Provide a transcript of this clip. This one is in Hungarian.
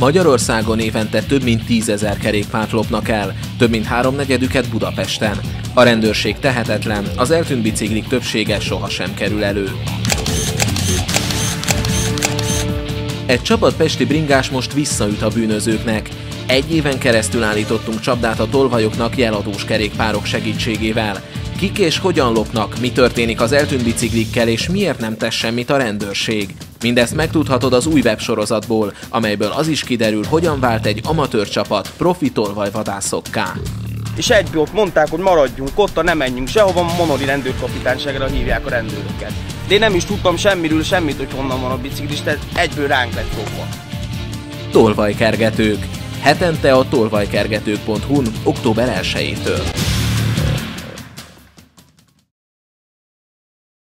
Magyarországon évente több mint tízezer kerékpárt lopnak el, több mint háromnegyedüket Budapesten. A rendőrség tehetetlen, az eltűnt biciklik többsége sohasem kerül elő. Egy csapat pesti bringás most visszaüt a bűnözőknek. Egy éven keresztül állítottunk csapdát a tolvajoknak jeladós kerékpárok segítségével. Kik és hogyan lopnak, mi történik az eltűnt biciklikkel, és miért nem tesz semmit a rendőrség. Mindezt megtudhatod az új websorozatból, amelyből az is kiderül, hogyan vált egy amatőr csapat profi tolvajvadászokká. És egyből ott mondták, hogy maradjunk ott, ne menjünk sehova, Monori rendőrkapitányságra hívják a rendőröket. De én nem is tudtam semmiről, semmit, hogy honnan van a biciklis, tehát egyből ránk lett fogva. Tolvajkergetők. Hetente a tolvajkergetők.hu-n október 1-től.